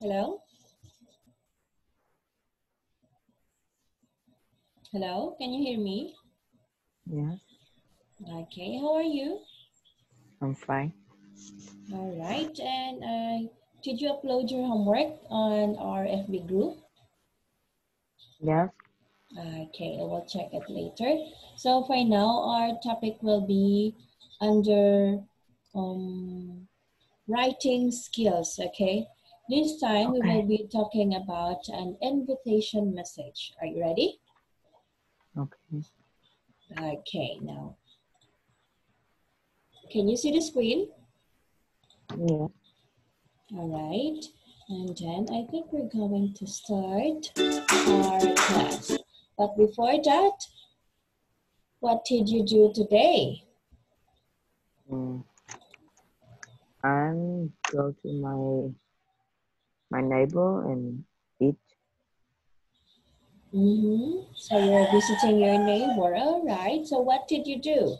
Hello? Hello, can you hear me? Yes, Okay, how are you? I'm fine. All right, and uh, did you upload your homework on our FB group? Yes, Okay, I will check it later. So for now, our topic will be under um, writing skills, okay? This time we will be talking about an invitation message. Are you ready? okay. Okay, now. Can you see the screen? Yeah, All right. And then I think we're going to start our class. But before that, what did you do today? mm. I'm go to my my neighbor and eat. Mm-hmm. So you're visiting your neighbor. All right. So what did you do?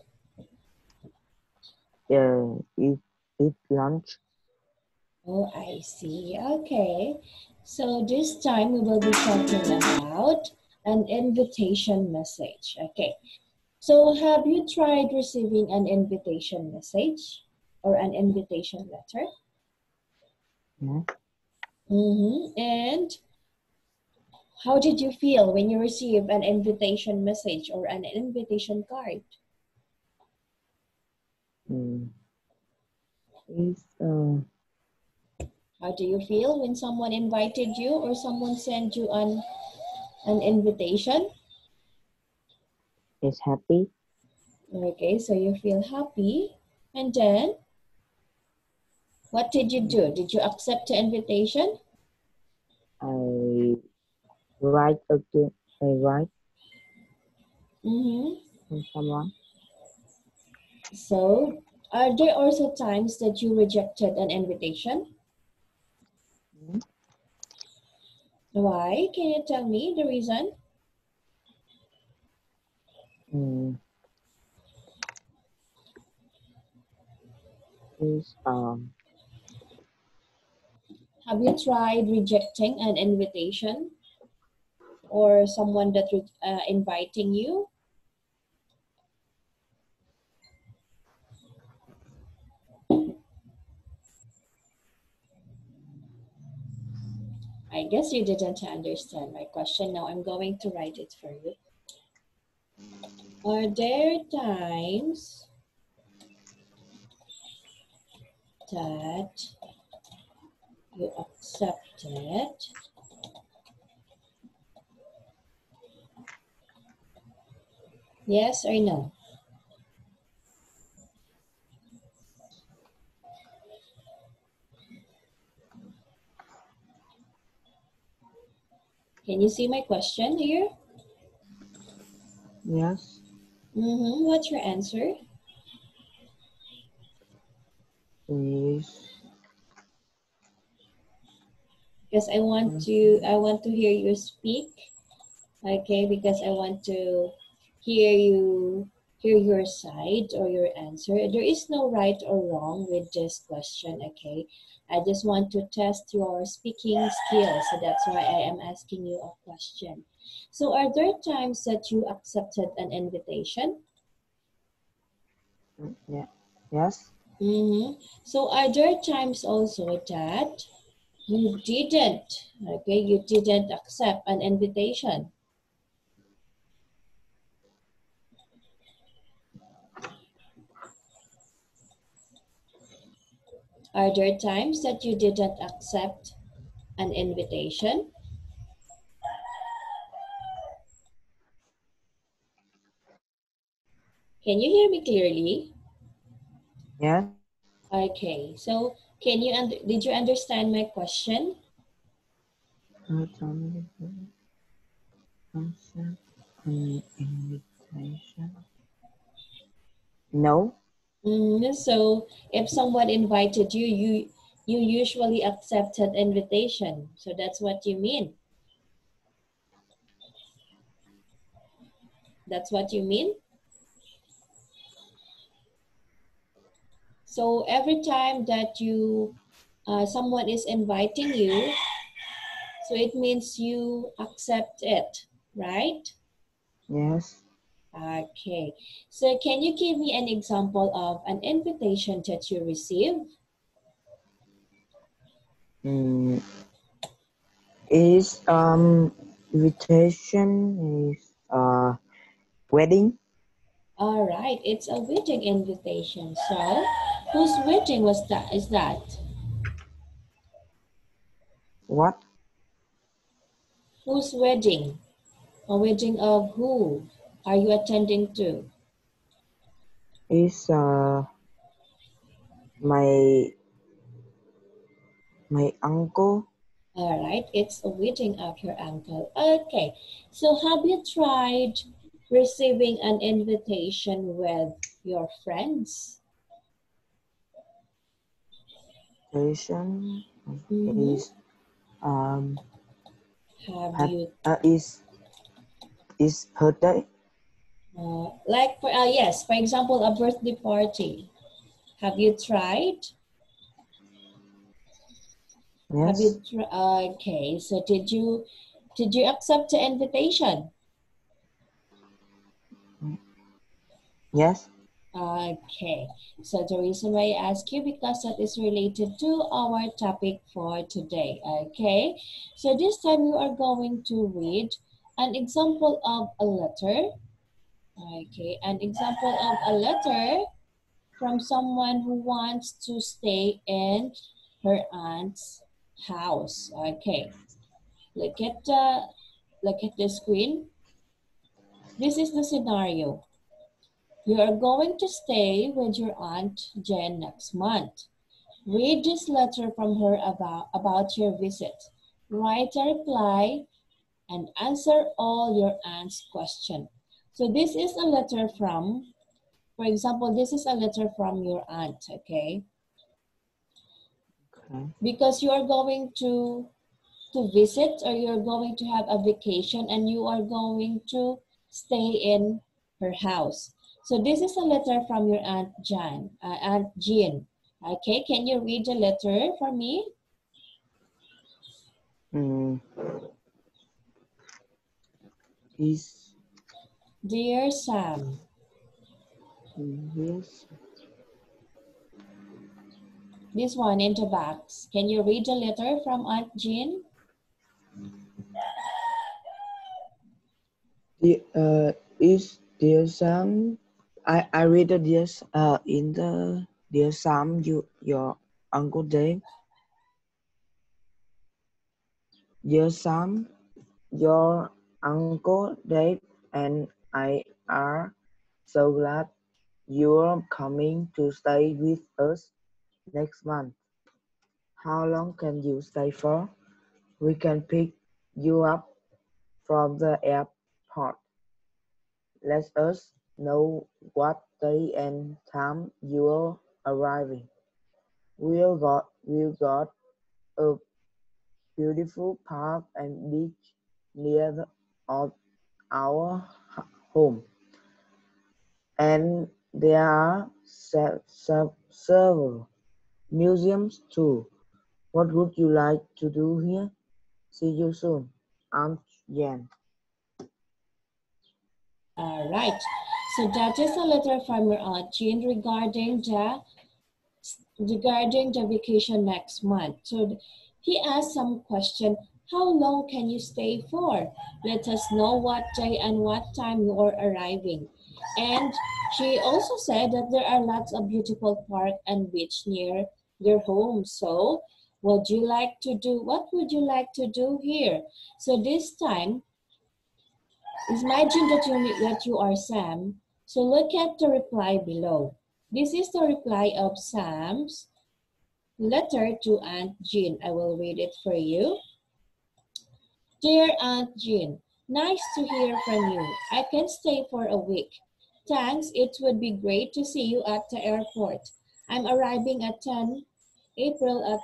Uh, eat eat lunch. Oh, I see. Okay. So this time we will be talking about an invitation message. Okay. So have you tried receiving an invitation message or an invitation letter? Yeah. Mm-hmm. And how did you feel when you received an invitation message or an invitation card? Mm. It's uh How do you feel when someone invited you or someone sent you an an invitation? it's happy. Okay, so you feel happy. And then what did you do? Did you accept the invitation? I write again. I write Mm-hmm. from someone. So are there also times that you rejected an invitation? Mm. Why? Can you tell me the reason? Mm. It's um Have you tried rejecting an invitation or someone that uh, inviting you? I guess you didn't understand my question. Now I'm going to write it for you. Are there times that you accept it. yes or no? Can you see my question here? yes. Mm-hmm. What's your answer? Is because I want to I want to hear you speak. Okay, because I want to hear you hear your side or your answer. There is no right or wrong with this question, okay? I just want to test your speaking skills. So that's why I am asking you a question. So are there times that you accepted an invitation? yeah. Yes. Mm-hmm. So are there times also that you didn't, okay, you didn't accept an invitation? Are there times that you didn't accept an invitation? Can you hear me clearly? Yes. Okay, so can you, und- did you understand my question? Uh, tell me the concept and invitation. No. Mm, so if someone invited you, you you usually accepted invitation. So that's what you mean. That's what you mean? So every time that you uh, someone is inviting you, So it means you accept it, right? Yes. Okay. So can you give me an example of an invitation that you receive? Mm, is um invitation is uh wedding? All right, it's a wedding invitation. So, whose wedding was that? Is that? What? Whose wedding? A wedding of who are you attending to? Is uh my my uncle? All right, it's a wedding of your uncle. Okay, so have you tried receiving an invitation with your friends? Invitation Mhm. is um Have you, uh, is is birthday? uh, like, for, uh, yes, for example, a birthday party. Have you tried? yes. Have you tr- okay, so did you did you accept the invitation? Yes. Okay, so the reason why I ask you because that is related to our topic for today. Okay, so this time you are going to read an example of a letter. Okay, an example of a letter from someone who wants to stay in her aunt's house. Okay, look at the look at the screen. This is the scenario. You are going to stay with your aunt Jen next month. Read this letter from her about, about your visit. Write a reply and answer all your aunt's question. So this is a letter from, for example, this is a letter from your aunt, okay? Okay. Because you are going to to visit or you're going to have a vacation and you are going to stay in her house. So this is a letter from your aunt Jan, uh, aunt Jean. Okay, can you read the letter for me? Mm. Is Dear Sam, yes. this one in the box. Can you read the letter from Aunt Jean? The, uh, is dear Sam? I I read the uh in the dear Sam you your uncle Dave. Dear Sam, your uncle Dave and I are so glad you're coming to stay with us next month. How long can you stay for? We can pick you up from the airport. Let us know what day and time you're arriving. We've got we've got a beautiful park and beach near the, of our home, and there are se- se- several museums too. What would you like to do here? See you soon, Aunt Jan. All right. So that is a letter from your aunt Jean regarding the regarding the vacation next month. So he asked some question. How long can you stay for? Let us know what day and what time you are arriving. And she also said that there are lots of beautiful park and beach near your home. So would you like to do, what would you like to do here? So this time, imagine that you, that you are Sam. So look at the reply below. This is the reply of Sam's letter to Aunt Jean. I will read it for you. Dear Aunt Jean, nice to hear from you. I can stay for a week. Thanks, it would be great to see you at the airport. I'm arriving at 10 April at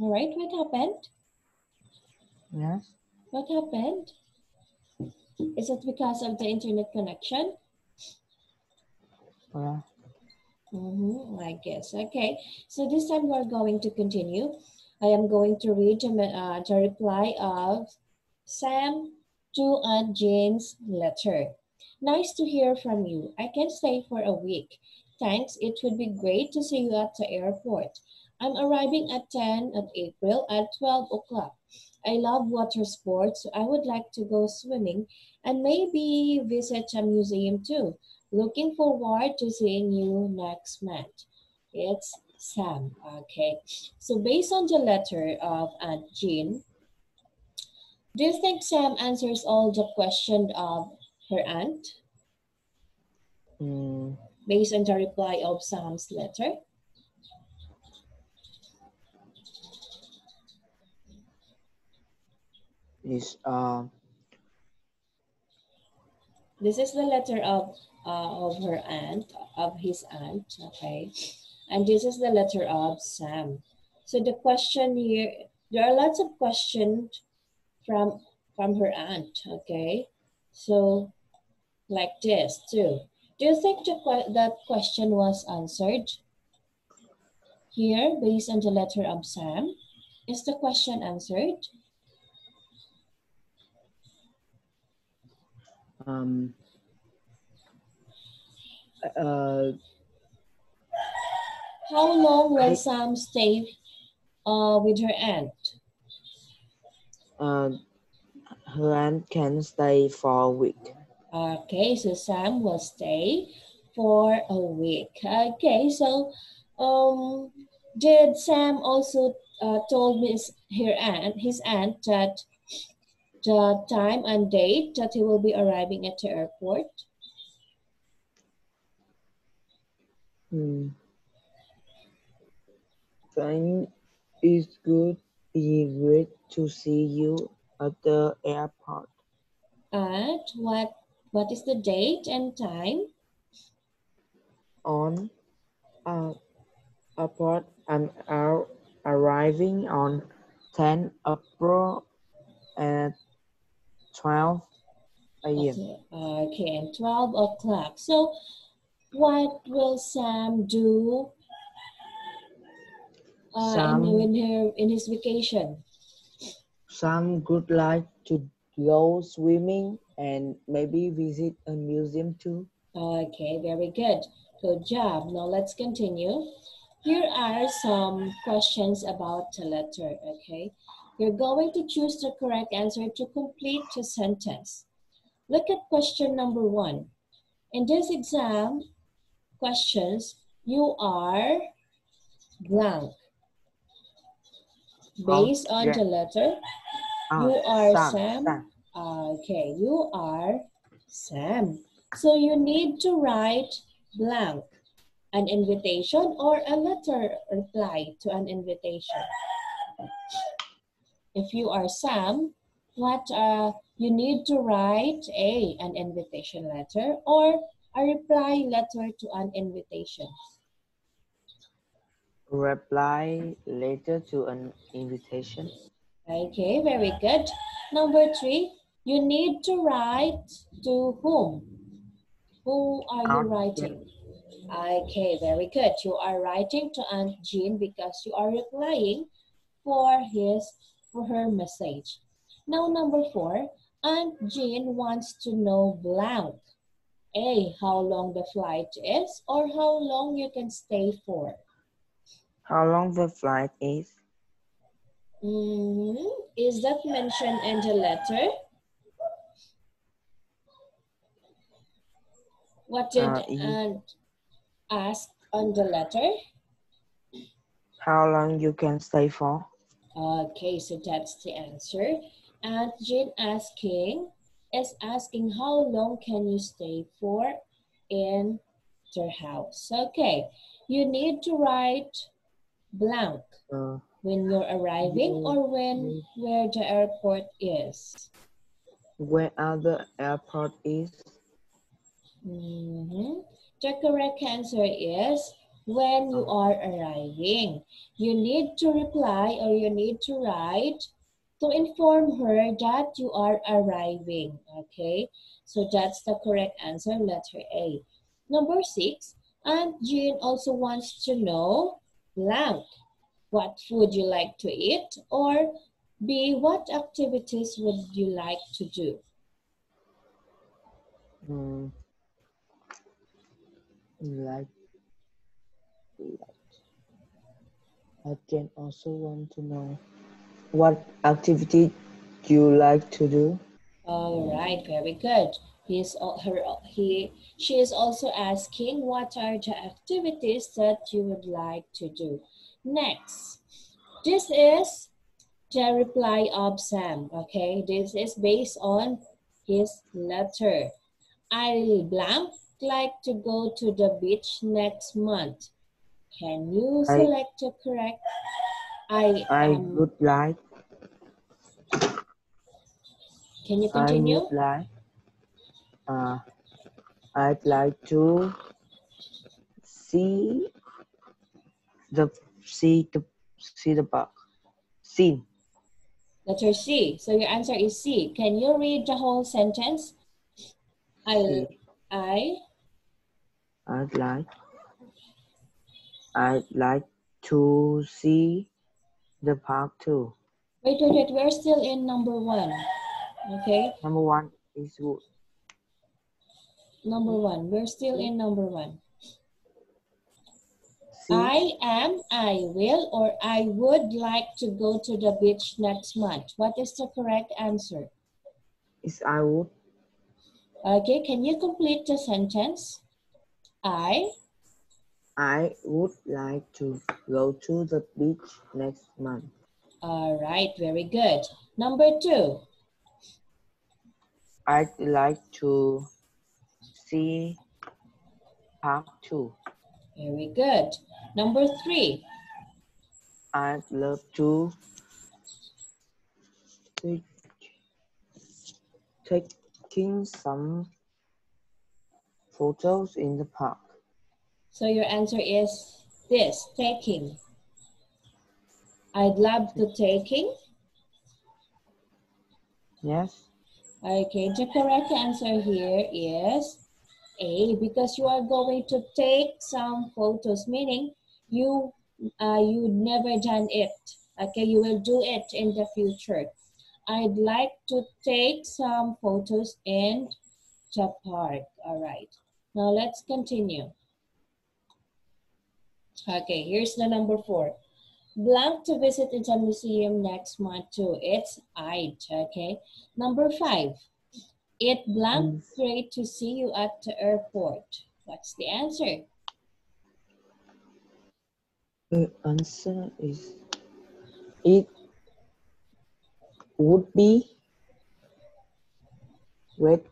All right, what happened? Yes. What happened? Is it because of the internet connection? Yeah. Mm-hmm, I guess. Okay. So this time we're going to continue. I am going to read uh, the reply of Sam to Aunt Jane's letter. Nice to hear from you. I can stay for a week. Thanks. It would be great to see you at the airport. I'm arriving at 10 of April at 12 o'clock. I love water sports, so I would like to go swimming and maybe visit a museum too. Looking forward to seeing you next month. It's Sam. Okay. So based on the letter of Aunt Jean, do you think Sam answers all the questions of her aunt Mm, based on the reply of Sam's letter? Uh This is the letter of uh, of her aunt, of his aunt, okay? And this is the letter of Sam. So the question here, there are lots of questions from from her aunt, okay? So like this too. Do you think the, that question was answered? Here, based on the letter of Sam, is the question answered? Um uh How long will I- Sam stay uh, with her aunt? uh her aunt can stay for a week. Okay, so Sam will stay for a week. Okay, so um, did Sam also uh, told Miss her aunt, his aunt that the time and date that he will be arriving at the airport? Hmm. Thank it's good. Be great to see you at the airport At what what is the date and time? on uh, airport. I'm ar- arriving on 10 April at 12 a.m. Okay, okay, and 12 o'clock. So what will Sam do uh, Sam- in, her, in his vacation? Some would like to go swimming and maybe visit a museum too. Okay, very good. Good job. Now let's continue. Here are some questions about the letter, okay? You're going to choose the correct answer to complete the sentence. Look at question number one. In this exam questions, you are blank. Based on yeah. the letter, Ah, You are Sam, Sam? Sam. Okay, you are Sam. So you need to write blank, an invitation or a letter reply to an invitation. If you are Sam, what uh, you need to write a an invitation letter or a reply letter to an invitation. Reply letter to an invitation. Okay, very good. Number three, you need to write to whom? Who are you writing? Okay, very good. You are writing to Aunt Jean because you are replying for his for her message. Now number four, Aunt Jean wants to know blank. A, how long the flight is or how long you can stay for. How long the flight is? Mhm. Is that mentioned in the letter? What did Uh, Aunt ask on the letter? How long you can stay for? Okay, so that's the answer. Aunt Jean asking is asking how long can you stay for in their house? Okay, you need to write blank Uh, when you're arriving or when where the airport is. where other airport is? Mhm. The correct answer is when you are arriving. You need to reply or you need to write to inform her that you are arriving. Okay, so that's the correct answer, letter A. Number six, Aunt Jean also wants to know blank. What food you like to eat? Or B, what activities would you like to do? Mm, like. I can also want to know what activity you like to do. All right, very good. He's her he she is also asking what are the activities that you would like to do. Next, this is the reply of Sam. Okay, this is based on his letter. I blank like to go to the beach next month. Can you I- select the correct? I I would like. Can you continue? I would like. Uh, I'd like to see the see the see the park. Scene. Letter C. So your answer is C. Can you read the whole sentence? I, I, I'd like. I'd like to see the park too. wait, wait, wait. We're still in number one. Okay, Number one is wood. number one. We're still in number one. See, I am, I will, or I would like to go to the beach next month. What is the correct answer? is I would. Okay, can you complete the sentence? I, I would like to go to the beach next month. all right, very good. Number two, I'd like to see park too. very good. Number three, I'd love to take, taking some photos in the park. So your answer is this, taking. I'd love to taking. Yes, Okay, the correct answer here is A because you are going to take some photos, meaning you uh, you never done it. Okay, you will do it in the future. I'd like to take some photos in the park. All right. Now let's continue. Okay, here's the number four. Blank to visit in the museum next month too. It's I'd, okay? Number five. It blank mm. great to see you at the airport. What's the answer? the answer is it would be great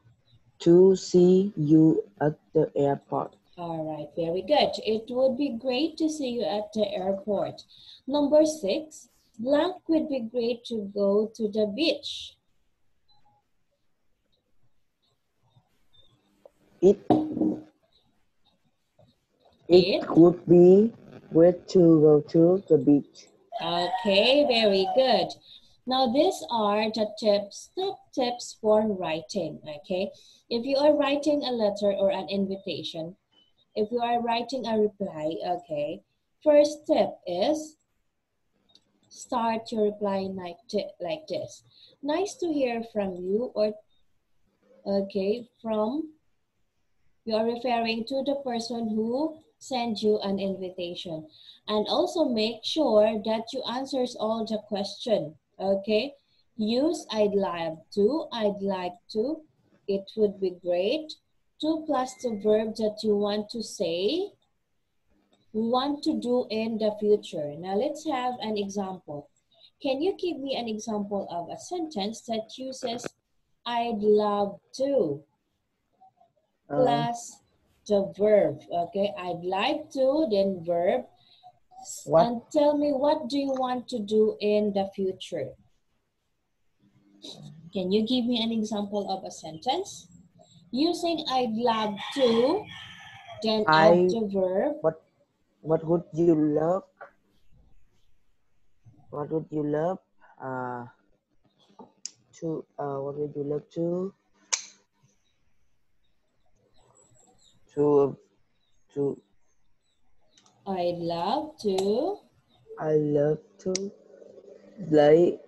to see you at the airport. All right, very good. It would be great to see you at the airport. Number six, blank would be great to go to the beach. It It? it would be great to go to the beach. Okay, very good. Now these are the tips, top tips for writing, okay? If you are writing a letter or an invitation, if you are writing a reply, okay, first tip is start your reply like, like this. Nice to hear from you or, okay, from, you are referring to the person who sent you an invitation. And also make sure that you answers all the question okay? Use i'd love to i'd like to it would be great to plus the verb that you want to say want to do in the future now let's have an example can you give me an example of a sentence that uses i'd love to Uh, plus the verb. Okay, I'd like to, then verb. What? And tell me what do you want to do in the future? Can you give me an example of a sentence? Using I'd love to, then I- add the verb. what what would you love? What would you love? Uh, to uh, what would you love to? To to I love to. I love to play.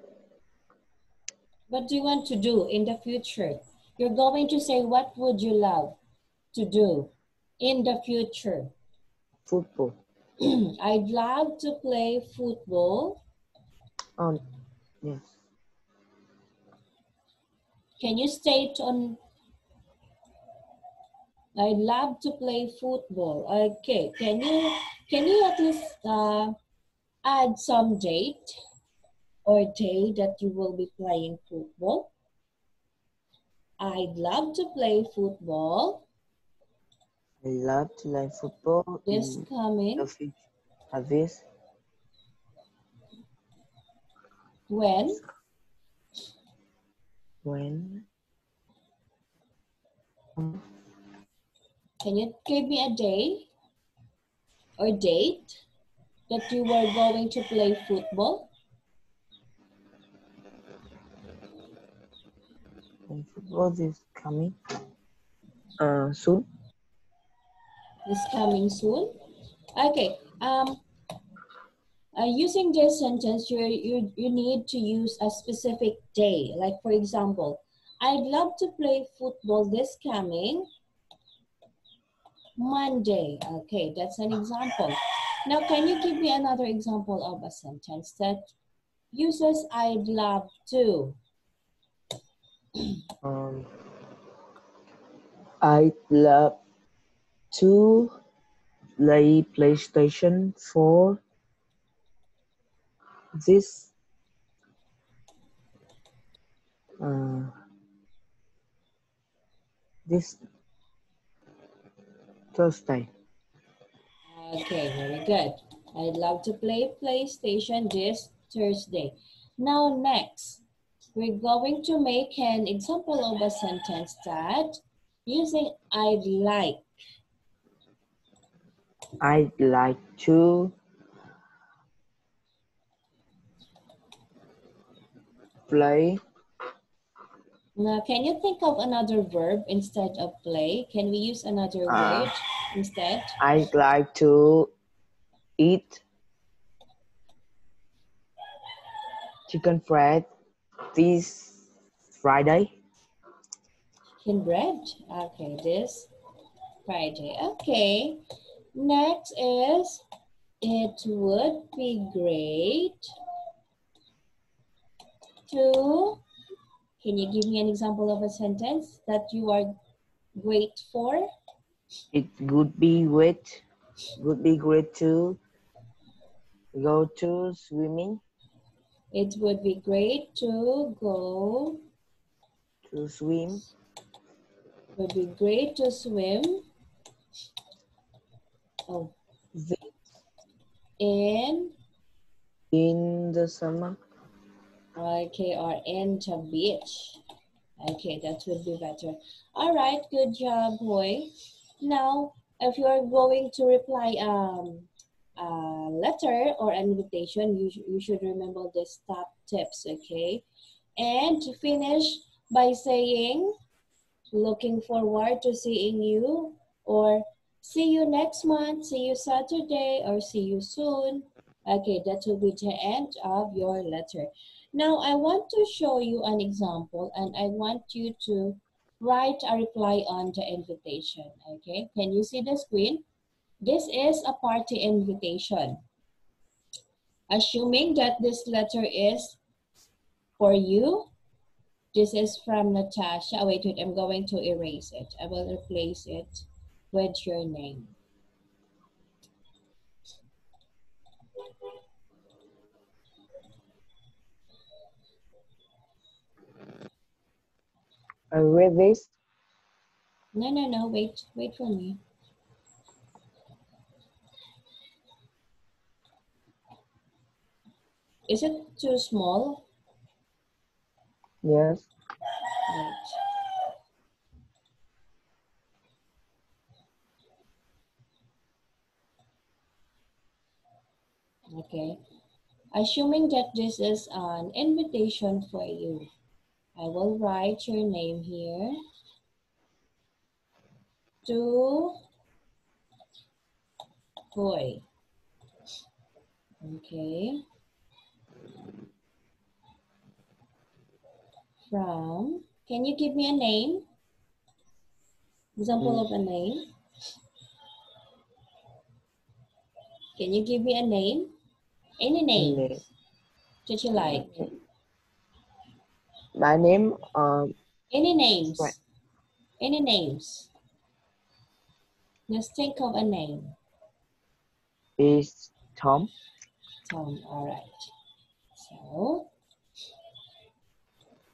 What do you want to do in the future? You're going to say, what would you love to do in the future? football. I'd love to play football. Um, yes. Can you state on? I'd love to play football. Okay. Can you can you at least uh, add some date or day that you will be playing football? I'd love to play football I love to play football this in coming the future. When when Can you give me a day or date that you were going to play football? Football is coming uh, soon. Is coming soon? Okay. Um, uh, using this sentence, you you you need to use a specific day. Like for example, I'd love to play football this coming Monday. Okay, that's an example. Now, can you give me another example of a sentence that uses I'd love to? Um, I love to play PlayStation 4 this uh, this Thursday. Okay, very good. I'd love to play PlayStation this Thursday. Now next, we're going to make an example of a sentence that using I'd like. I'd like to play Now, can you think of another verb instead of play? Can we use another Uh, word instead? I'd like to eat chicken fried this Friday. Chicken bread. Okay, this Friday. Okay. Next is it would be great to can you give me an example of a sentence that you are great for? It would be great, would be great to go to swimming, It would be great to go. to swim Would be great to swim. Oh, in in the summer. Okay, or in the beach. Okay, that would be better. All right, good job, boy. Now, if you are going to reply um, letter or invitation, you, sh- you should remember these top tips, okay? And to finish by saying, looking forward to seeing you, or see you next month, see you Saturday, or see you soon. Okay, that will be the end of your letter. Now, I want to show you an example and I want you to write a reply on the invitation, okay? Can you see the screen? This is a party invitation. Assuming that this letter is for you, this is from Natasha. Wait, wait, I'm going to erase it. I will replace it with your name. I read this. No, no, no, wait, wait for me. Is it too small? Yes. Wait. Okay. Assuming that this is an invitation for you, I will write your name here. To Boy. Okay. From, can you give me a name? Example of a name. Can you give me a name? Any name Name. that you like? My name um Any names? Right. Any names? Just think of a name. is Tom. Tom, all right. So,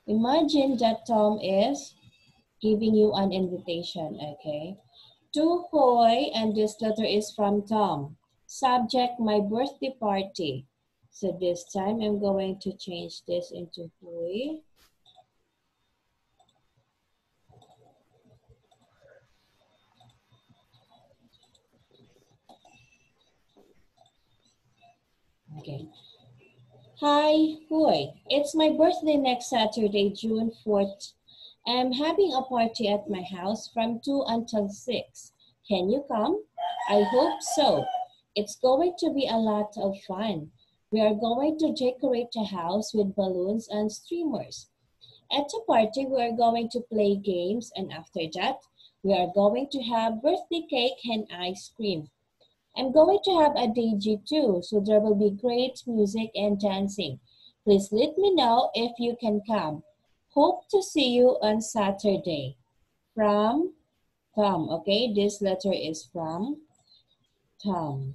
imagine that Tom is giving you an invitation, okay? To Hoy, and this letter is from Tom. Subject, my birthday party. So this time I'm going to change this into Hoy. Okay. Hi, Hoy. It's my birthday next Saturday, June 4th. I'm having a party at my house from 2 until 6. Can you come? I hope so. It's going to be a lot of fun. We are going to decorate the house with balloons and streamers. At the party, we are going to play games, and after that, we are going to have birthday cake and ice cream. I'm going to have a DJ too, so there will be great music and dancing. Please let me know if you can come. Hope to see you on Saturday. From Tom, okay? This letter is from Tom.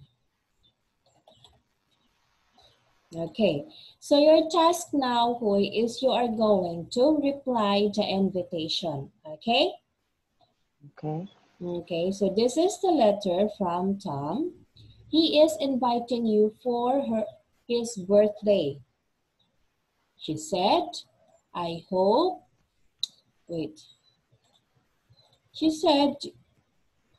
Okay, so your task now, Hoy, is you are going to reply the invitation, okay? Okay. Okay, so this is the letter from Tom. He is inviting you for her his birthday. She said, I hope, wait. She said,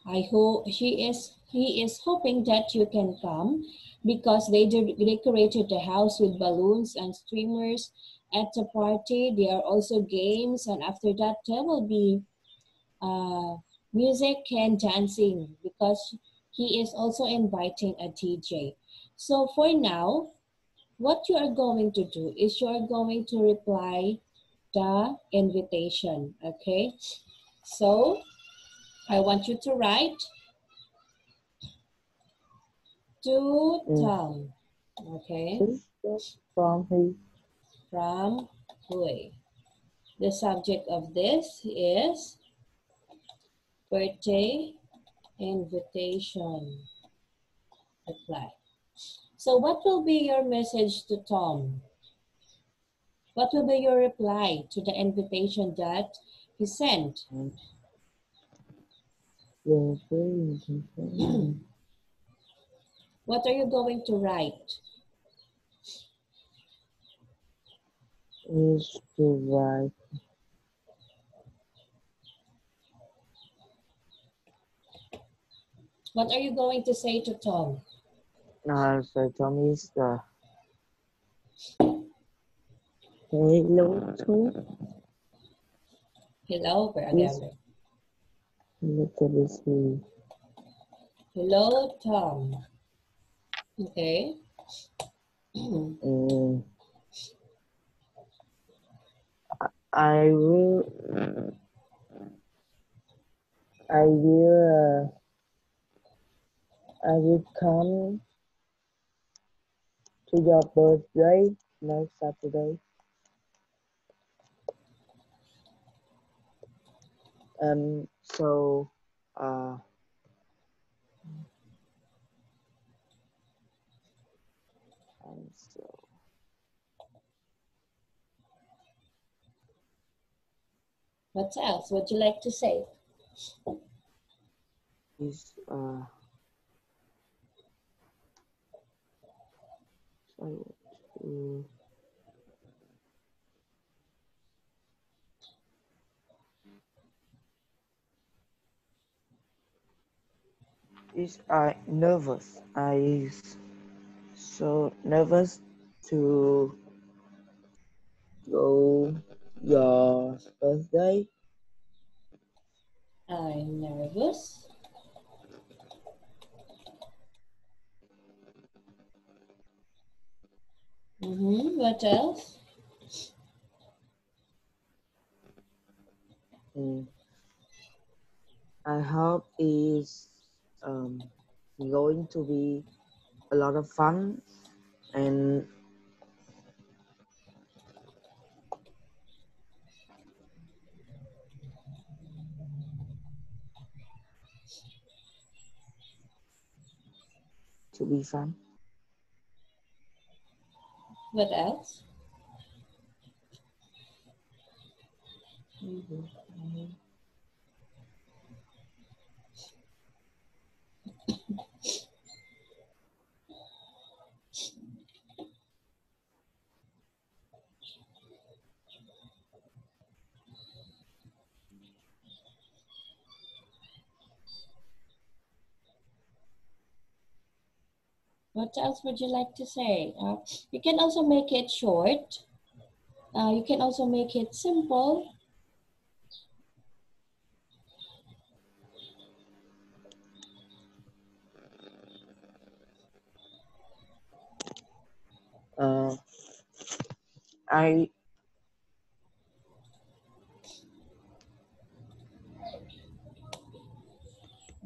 I hope she is he is hoping that you can come because they de- decorated the house with balloons and streamers at the party. There are also games, and after that, there will be uh, music and dancing because he is also inviting a DJ. So for now, what you are going to do is you are going to reply the invitation, okay? So I want you to write to Mm. Tom, okay? From he. From Hui. The subject of this is birthday invitation reply. So what will be your message to Tom? What will be your reply to the invitation that he sent? What are you going to write? is to write What are you going to say to Tom? uh, so Tom is the hello to Hello, Brother. Look at this me. Hello, Tom. Okay. I- I will I will uh, I will come to your birthday next Saturday. Um so uh and so What else would you like to say? is uh to is I nervous. I is so nervous to go your birthday? I'm nervous. Mm-hmm. What else? Mm. I hope is um, going to be a lot of fun and to be fun. What else? Mm-hmm. What else would you like to say? Uh, you can also make it short. Uh, you can also make it simple. Uh, I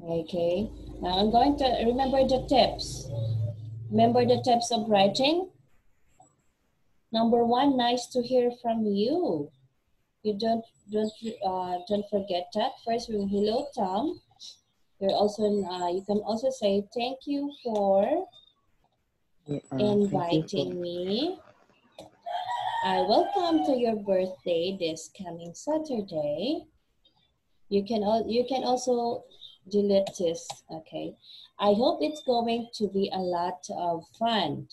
Okay. Now I'm going to remember the tips. Remember the types of writing? Number one, nice to hear from you. You don't don't uh, don't forget that. First, we hello Tom. You're also uh, you can also say thank you for uh, you inviting for- me. I will come to your birthday this coming Saturday. You can you can also delete this. Okay. I hope it's going to be a lot of fun.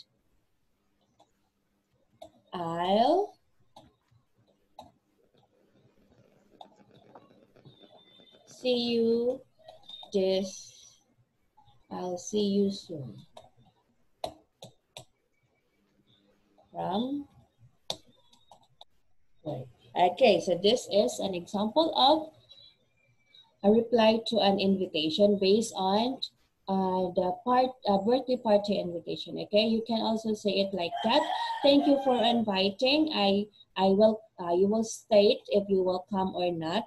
I'll see you this. I'll see you soon. From. Okay, so this is an example of a reply to an invitation based on uh, the part uh, birthday party invitation. Okay, you can also say it like that. Thank you for inviting. I I will uh, you will state if you will come or not,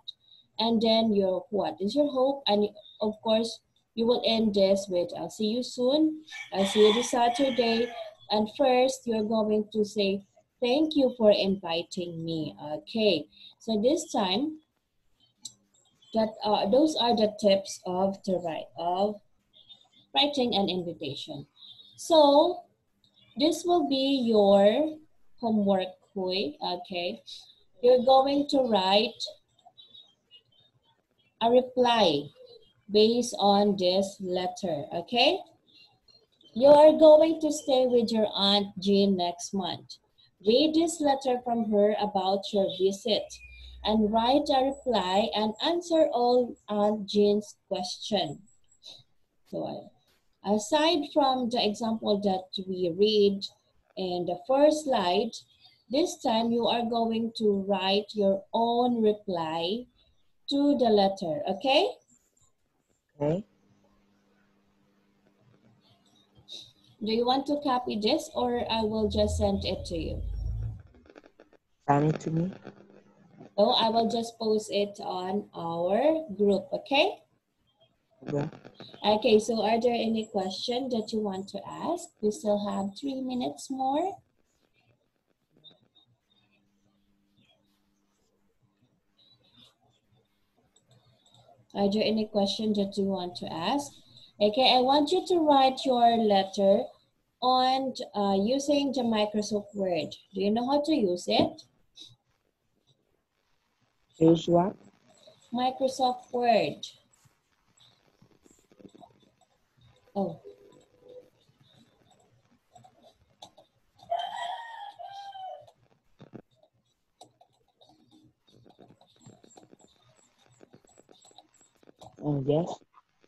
and then your what is your hope, and of course you will end this with I'll see you soon. I'll see you this Saturday. And first, you're going to say Thank you for inviting me. Okay, so this time, that uh, those are the tips of the right of writing an invitation. So this will be your homework, Hui. Okay, you're going to write a reply based on this letter. Okay, you are going to stay with your aunt Jean next month. Read this letter from her about your visit and write a reply and answer all Aunt Jean's question. So aside from the example that we read in the first slide, this time you are going to write your own reply to the letter, okay? Okay. Do you want to copy this or I will just send it to you? Send it to me. Oh, I will just post it on our group, okay? Okay. Okay, so are there any questions that you want to ask? We still have three minutes more. Are there any questions that you want to ask? Okay, I want you to write your letter on uh, using the Microsoft Word. Do you know how to use it? Use what? Microsoft Word. Oh. Oh, yes.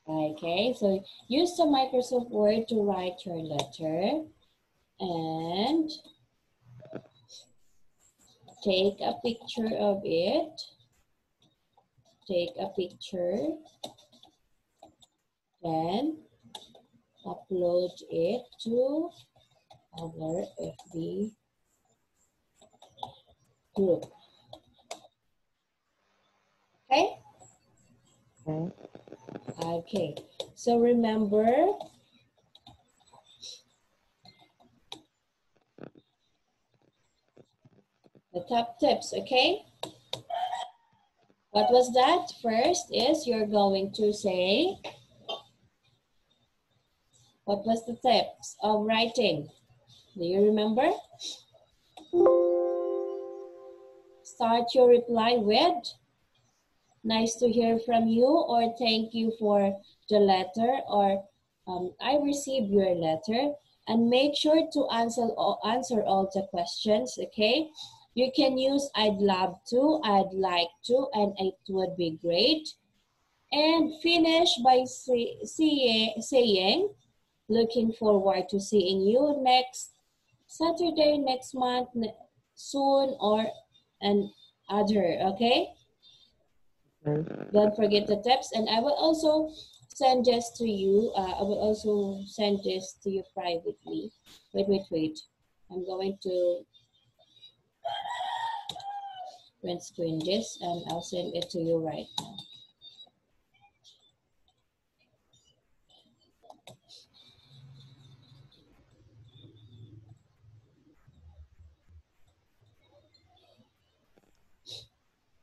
Okay, so use the Microsoft Word to write your letter. and take a picture of it. Take a picture. Then upload it to our FB group. Okay? Okay. Okay. So remember, the top tips, okay? What was that? First is you're going to say, what was the tips of writing? Do you remember? Start your reply with, nice to hear from you or thank you for the letter or um, I received your letter and make sure to answer all, answer all the questions, okay? You can use I'd love to, I'd like to, and it would be great. And finish by say, say, saying, looking forward to seeing you next Saturday, next month, soon, or an other, okay? Don't forget the tips, and I will also send this to you. Uh, I will also send this to you privately. Wait, wait, wait. I'm going to print screen this, and I'll send it to you right now.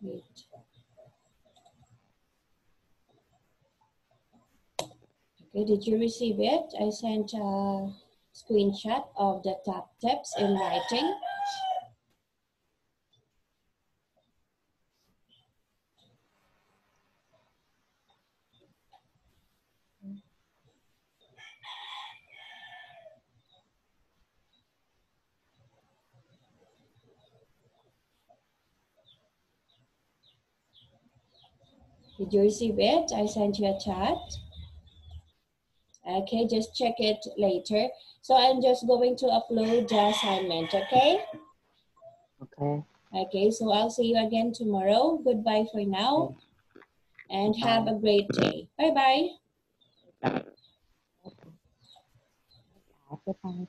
Okay, did you receive it? I sent a screenshot of the top tips in writing. Did you receive it? I sent you a chat. Okay, just check it later. So I'm just going to upload the assignment, okay? Okay. Okay, so I'll see you again tomorrow. Goodbye for now. And have a great day. Bye-bye. Bye bye.